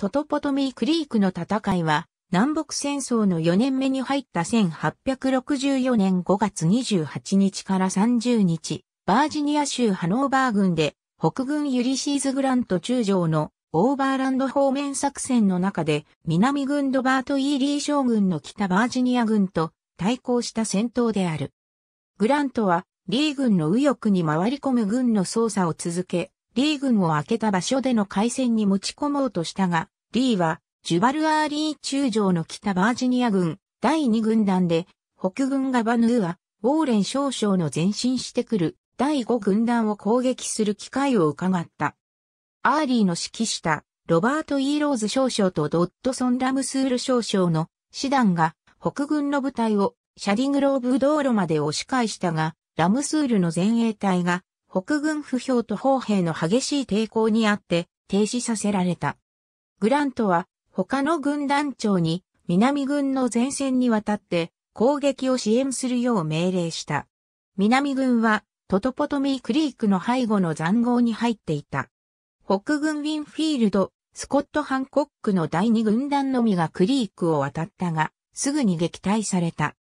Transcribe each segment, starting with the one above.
トトポトミークリークの戦いは、南北戦争の4年目に入った1864年5月28日から30日、バージニア州ハノーバー郡で、北軍ユリシーズ・グラント中将のオーバーランド方面作戦の中で、南軍ロバート・ E・リー将軍の北バージニア軍と対抗した戦闘である。グラントは、リー軍の右翼に回り込む軍の操作を続け、リー軍を開けた場所での会戦に持ち込もうとしたが、リーは、ジュバルアーリー中将の北バージニア軍、第2軍団で、北軍ガバヌーア・ウォーレン少将の前進してくる第5軍団を攻撃する機会を伺った。アーリーの指揮したロバート・ E・ローズ少将とドッドソン・ラムスール少将の師団が北軍の部隊をシャディグローブ道路まで押し返したが、ラムスールの前衛隊が北軍不評と砲兵の激しい抵抗にあって停止させられた。グラントは他の軍団長に南軍の前線に渡って攻撃を支援するよう命令した。南軍はトトポトミークリークの背後の残壕に入っていた。北軍ウィンフィールド、スコット・ハンコックの第二軍団のみがクリークを渡ったが、すぐに撃退された。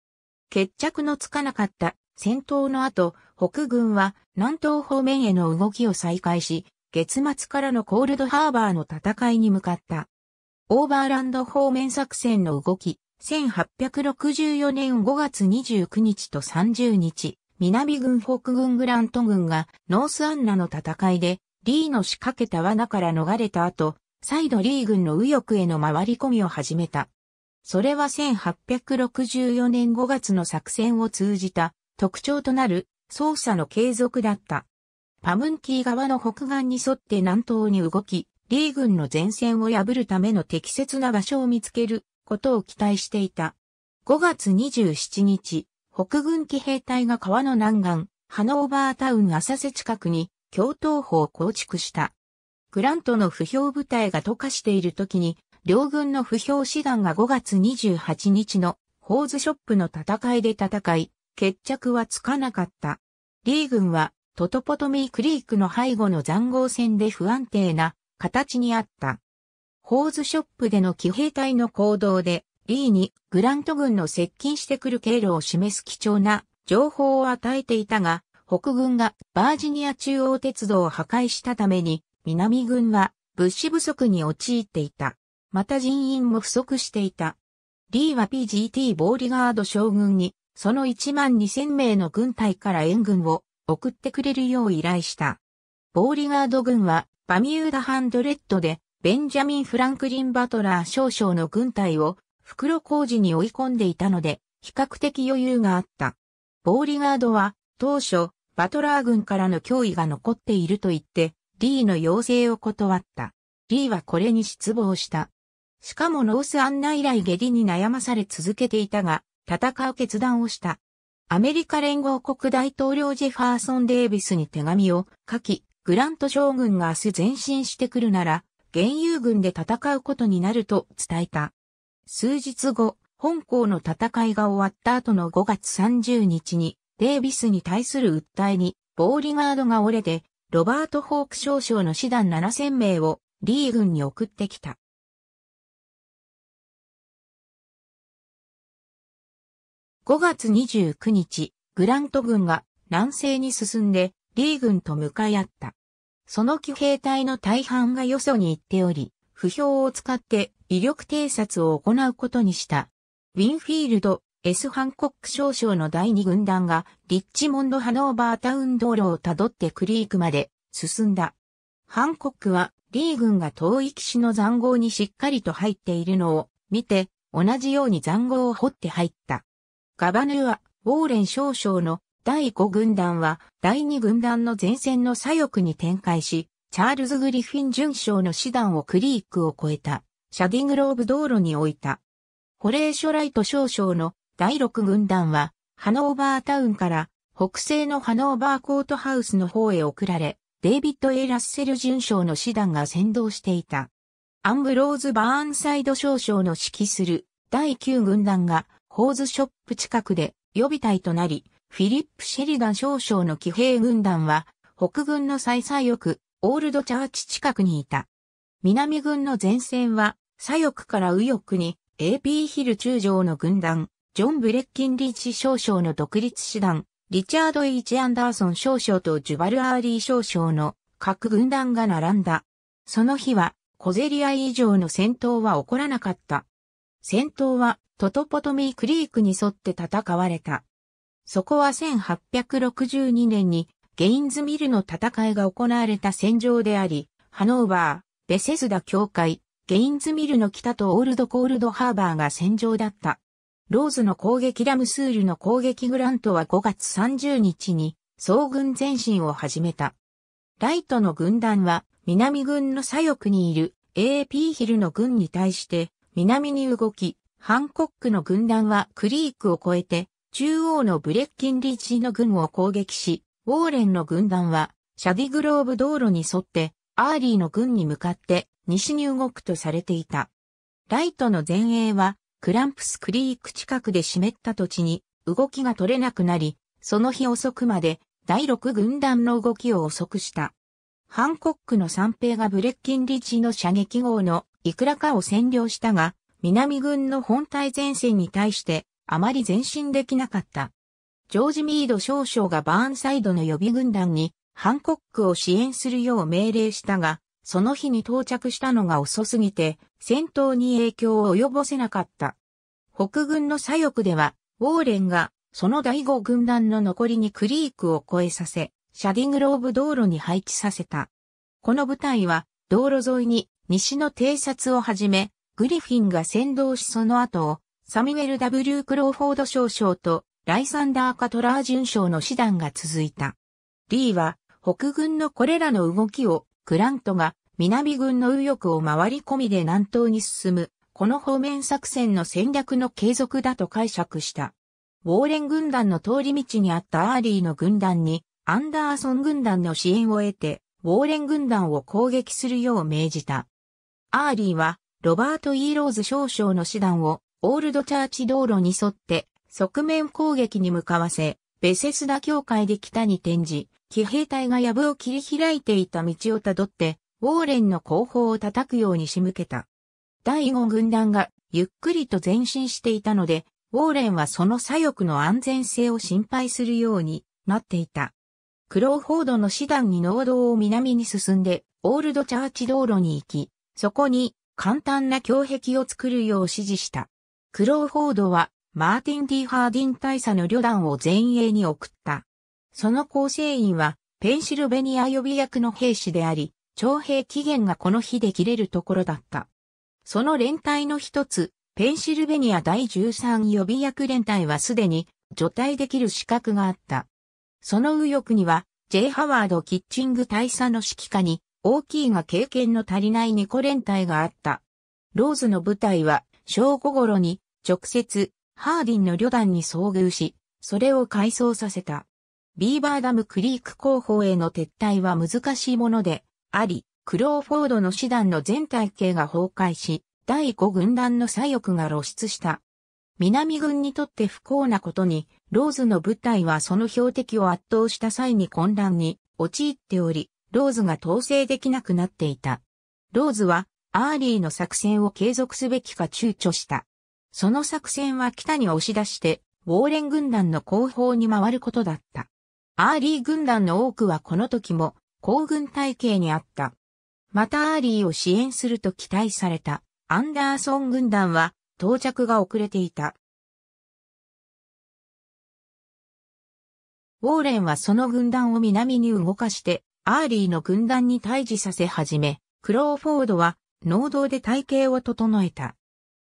決着のつかなかった戦闘の後、北軍は南東方面への動きを再開し、月末からのコールドハーバーの戦いに向かった。オーバーランド方面作戦の動き、1864年5月29日と30日、南軍北軍グラント軍がノースアンナの戦いでリーの仕掛けた罠から逃れた後、再度リー軍の右翼への回り込みを始めた。それは1864年5月の作戦を通じた特徴となる操作の継続だった。パムンキー側の北岸に沿って南東に動き、リー軍の前線を破るための適切な場所を見つけることを期待していた。5月27日、北軍騎兵隊が川の南岸、ハノーバータウン浅瀬近くに共闘法を構築した。グラントの不評部隊が溶かしている時に、両軍の不評師団が5月28日のホーズショップの戦いで戦い、決着はつかなかった。リー軍はトトポトミークリークの背後の残壕戦で不安定な形にあった。ホーズショップでの騎兵隊の行動でリーにグラント軍の接近してくる経路を示す貴重な情報を与えていたが、北軍がバージニア中央鉄道を破壊したために、南軍は物資不足に陥っていた。また人員も不足していた。リーは PGT ボーリガード将軍に、その1万2000名の軍隊から援軍を送ってくれるよう依頼した。ボーリガード軍はバミューダハンドレッドでベンジャミン・フランクリン・バトラー少将の軍隊を袋小路に追い込んでいたので、比較的余裕があった。ボーリガードは、当初、バトラー軍からの脅威が残っていると言って、リーの要請を断った。リーはこれに失望した。しかもノースアンナ以来下痢に悩まされ続けていたが、戦う決断をした。アメリカ連合国大統領ジェファーソン・デイビスに手紙を書き、グラント将軍が明日前進してくるなら、原油軍で戦うことになると伝えた。数日後、本校の戦いが終わった後の5月30日に、デイビスに対する訴えに、ボーリガードが折れて、ロバート・ホーク少将の師団7000名をリー軍に送ってきた。5月29日、グラント軍が南西に進んでリー軍と向かい合った。その騎兵隊の大半がよそに行っており、不評を使って威力偵察を行うことにした。ウィンフィールド、エス・ハンコック少将の第二軍団がリッチモンド・ハノーバータウン道路をたどってクリークまで進んだ。ハンコックはリー軍が遠い岸の残壕にしっかりと入っているのを見て同じように残壕を掘って入った。ガバヌーア、ウォーレン少将の第5軍団は第2軍団の前線の左翼に展開し、チャールズ・グリフィン准将の師団をクリークを越えた。シャディングローブ道路に置いた。ホレーショライト少将の第6軍団は、ハノーバータウンから北西のハノーバーコートハウスの方へ送られ、デイビッド・ A・ラッセル准将の師団が先導していた。アンブローズ・バーンサイド少将の指揮する第9軍団がホーズショップ近くで予備隊となり、フィリップ・シェリダン少将の騎兵軍団は北軍の最左翼、オールドチャーチ近くにいた。南軍の前線は、左翼から右翼に、AP ヒル中将の軍団、ジョン・ブレッキンリッジ少将の独立師団、リチャード・ H・アンダーソン少将とジュバル・アーリー少将の各軍団が並んだ。その日は、小競り合い以上の戦闘は起こらなかった。戦闘はトトポトミークリークに沿って戦われた。そこは1862年にゲインズミルの戦いが行われた戦場であり、ハノーバー、ベセスダ教会、ゲインズミルの北とオールドコールドハーバーが戦場だった。ローズの攻撃ラムスールの攻撃グラントは5月30日に総軍前進を始めた。ライトの軍団は南軍の左翼にいる AAP ヒルの軍に対して南に動き、ハンコックの軍団はクリークを越えて中央のブレッキンリッジの軍を攻撃し、ウォーレンの軍団は、シャディグローブ道路に沿って、アーリーの軍に向かって西に動くとされていた。ライトの前衛は、クランプスクリーク近くで湿った土地に動きが取れなくなり、その日遅くまで第6軍団の動きを遅くした。ハンコックの三兵がブレッキンリッチの射撃号のいくらかを占領したが、南軍の本体前線に対してあまり前進できなかった。ジョージ・ミード少将がバーンサイドの予備軍団にハンコックを支援するよう命令したが、その日に到着したのが遅すぎて、戦闘に影響を及ぼせなかった。北軍の左翼では、ウォーレンがその第五軍団の残りにクリークを越えさせ、シャディングローブ道路に配置させた。この部隊は、道路沿いに西の偵察をはじめ、グリフィンが先導しその後を、サミュエル・ W・ クローフォード少将とライサンダー・カトラー准将の師団が続いた。リーは北軍のこれらの動きをグラントが南軍の右翼を回り込みで南東に進む、この方面作戦の戦略の継続だと解釈した。ウォーレン軍団の通り道にあったアーリーの軍団にアンダーソン軍団の支援を得て、ウォーレン軍団を攻撃するよう命じた。アーリーはロバート・ E・ローズ少将の師団をオールドチャーチ道路に沿って側面攻撃に向かわせ、ベセスダ教会で北に転じ、騎兵隊が藪を切り開いていた道をたどって、ウォーレンの後方を叩くように仕向けた。第五軍団がゆっくりと前進していたので、ウォーレンはその左翼の安全性を心配するようになっていた。クローフォードの師団に農道を南に進んで、オールドチャーチ道路に行き、そこに簡単な胸壁を作るよう指示した。クローフォードはマーティン・ディ・ハーディン大佐の旅団を前衛に送った。その構成員は、ペンシルベニア予備役の兵士であり、徴兵期限がこの日で切れるところだった。その連隊の一つ、ペンシルベニア第13予備役連隊はすでに除隊できる資格があった。その右翼には、J. ハワード・キッチング大佐の指揮下に、大きいが経験の足りない2個連隊があった。ローズの部隊は、正午頃に、直接、ハーディンの旅団に遭遇し、それを改装させた。ビーバーダムクリーク後方への撤退は難しいものであり、クローフォードの師団の全体系が崩壊し、第5軍団の左翼が露出した。南軍にとって不幸なことに、ローズの部隊はその標的を圧倒した際に混乱に陥っており、ローズが統制できなくなっていた。ローズは、アーリーの作戦を継続すべきか躊躇した。その作戦は北に押し出して、ウォーレン軍団の後方に回ることだった。アーリー軍団の多くはこの時も、行軍隊形にあった。またアーリーを支援すると期待された、アンダーソン軍団は、到着が遅れていた。ウォーレンはその軍団を南に動かして、アーリーの軍団に対峙させ始め、クローフォードは、農道で隊形を整えた。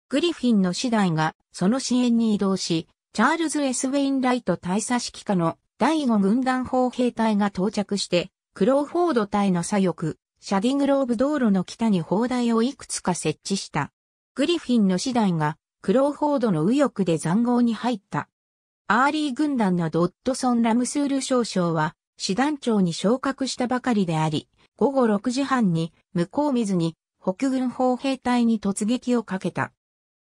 グリフィンの師団がその支援に移動し、チャールズ・ S・ウェインライト大佐指揮下の第5軍団砲兵隊が到着して、クローフォード隊の左翼、シャディグローブ道路の北に砲台をいくつか設置した。グリフィンの師団がクローフォードの右翼で塹壕に入った。アーリー軍団のドッドソン・ラムスール少将は、師団長に昇格したばかりであり、午後6時半に向こう見ずに北軍砲兵隊に突撃をかけた。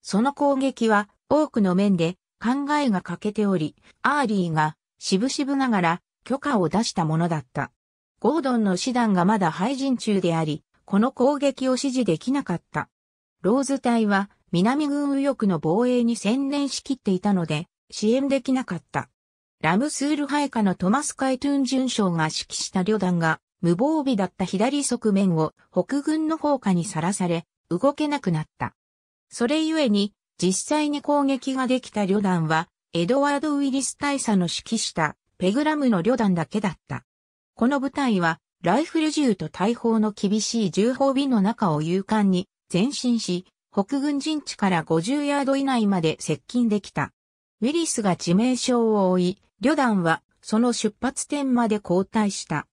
その攻撃は多くの面で考えが欠けており、アーリーが渋々ながら許可を出したものだった。ゴードンの師団がまだ配陣中であり、この攻撃を支持できなかった。ローズ隊は南軍右翼の防衛に専念しきっていたので支援できなかった。ラムスール配下のトマス・カイトゥン准将が指揮した旅団が無防備だった左側面を北軍の砲火にさらされ動けなくなった。それゆえに実際に攻撃ができた旅団はエドワード・ウィリス大佐の指揮したペグラムの旅団だけだった。この部隊はライフル銃と大砲の厳しい銃砲尾の中を勇敢に前進し、北軍陣地から50ヤード以内まで接近できた。ウィリスが致命傷を負い、旅団はその出発点まで後退した。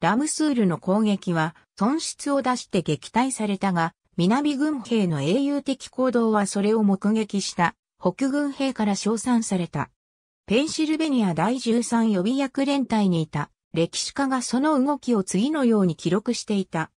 ラムスールの攻撃は損失を出して撃退されたが、南軍兵の英雄的行動はそれを目撃した北軍兵から称賛された。ペンシルベニア第13予備役連隊にいた歴史家がその動きを次のように記録していた。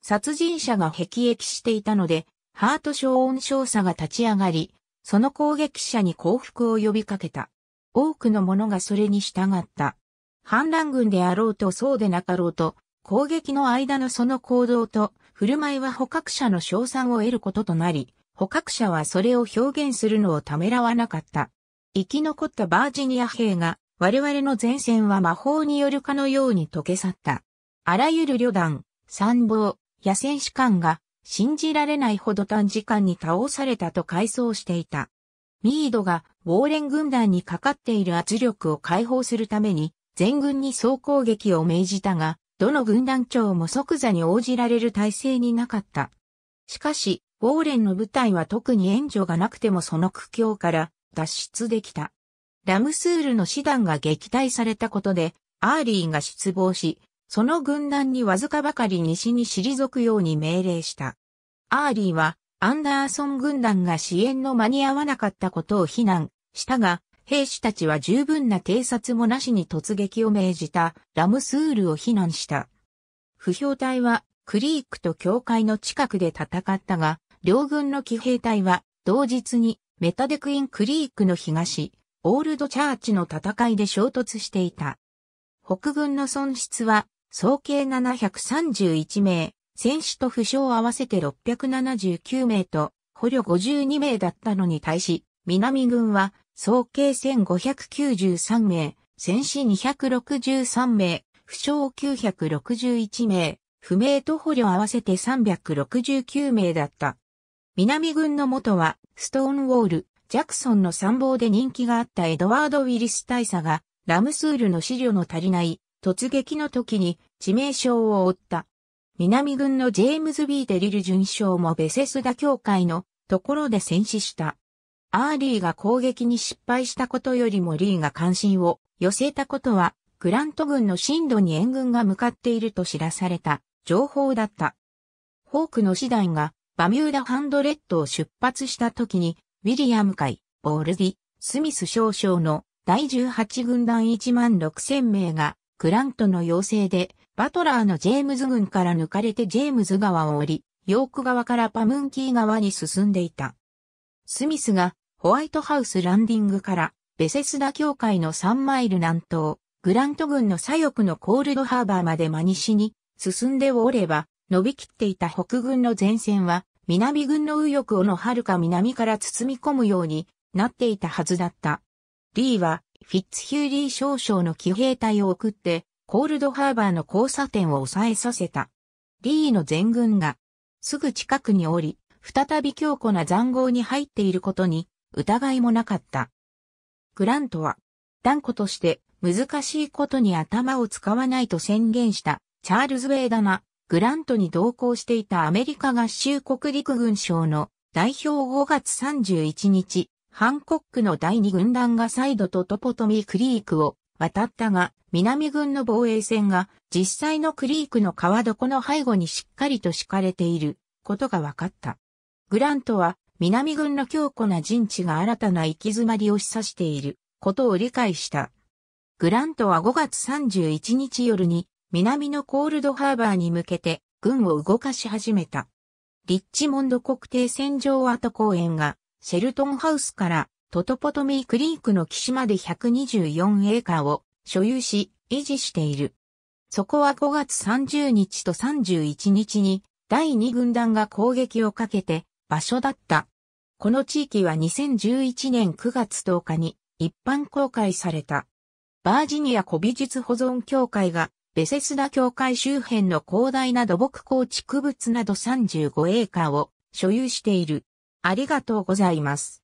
殺人者が辟易していたので、ハート小音少佐が立ち上がり、その攻撃者に降伏を呼びかけた。多くの者がそれに従った。反乱軍であろうとそうでなかろうと、攻撃の間のその行動と振る舞いは捕獲者の賞賛を得ることとなり、捕獲者はそれを表現するのをためらわなかった。生き残ったバージニア兵が、我々の前線は魔法によるかのように溶け去った。あらゆる旅団、参謀、野戦士官が信じられないほど短時間に倒されたと回想していた。ミードがウォーレン軍団にかかっている圧力を解放するために全軍に総攻撃を命じたが、どの軍団長も即座に応じられる体制になかった。しかし、ウォーレンの部隊は特に援助がなくてもその苦境から脱出できた。ラムスールの師団が撃退されたことで、アーリーが失望し、その軍団にわずかばかり西に退くように命令した。アーリーは、アンダーソン軍団が支援の間に合わなかったことを非難したが、兵士たちは十分な偵察もなしに突撃を命じたラムスールを非難した。歩兵隊はクリークと教会の近くで戦ったが、両軍の騎兵隊は同日にメタデクインクリークの東、オールドチャーチの戦いで衝突していた。北軍の損失は、総計731名、戦死と負傷合わせて679名と、捕虜52名だったのに対し、南軍は、総計1593名、戦死263名、負傷961名、不明と捕虜合わせて369名だった。南軍の元は、ストーンウォール・ジャクソンの参謀で人気があったエドワード・ウィリス大佐が、ラムスールの思慮の足りない突撃の時に致命傷を負った。南軍のジェームズ・ B・テリル准将もベセスダ教会のところで戦死した。アーリーが攻撃に失敗したことよりもリーが関心を寄せたことは、グラント軍の進路に援軍が向かっていると知らされた情報だった。ホークの師団がバミューダハンドレッドを出発した時にウィリアム海、ボールディ、スミス少将の第18軍団1万6000名が、グラントの要請で、バトラーのジェームズ軍から抜かれてジェームズ川を降り、ヨーク側からパムンキー側に進んでいた。スミスがホワイトハウスランディングからベセスダ教会の3マイル南東、グラント軍の左翼のコールドハーバーまで真西に進んでおれば、伸びきっていた北軍の前線は南軍の右翼をの遥か南から包み込むようになっていたはずだった。リーはフィッツヒューリー少将の騎兵隊を送ってコールドハーバーの交差点を抑えさせた。リーの全軍がすぐ近くにおり、再び強固な残壕に入っていることに疑いもなかった。グラントは断固として難しいことに頭を使わないと宣言したチャールズ・ウェイダナグラントに同行していたアメリカ合衆国陸軍省の代表5月31日、ハンコックの第二軍団が再度とトポトミークリークを渡ったが、南軍の防衛線が実際のクリークの川床の背後にしっかりと敷かれていることが分かった。グラントは南軍の強固な陣地が新たな行き詰まりを示唆していることを理解した。グラントは5月31日夜に南のコールドハーバーに向けて軍を動かし始めた。リッチモンド国定戦場跡公園がシェルトンハウスからトトポトミークリークの岸まで124エーカーを所有し維持している。そこは5月30日と31日に第2軍団が攻撃をかけて場所だった。この地域は2011年9月10日に一般公開された。バージニア古美術保存協会がベセスダ協会周辺の広大な土木構築物など35エーカーを所有している。ありがとうございます。